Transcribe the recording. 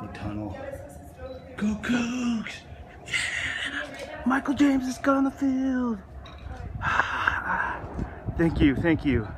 the tunnel. Go Cougs! Yeah! Michael James is gone on the field. thank you, thank you.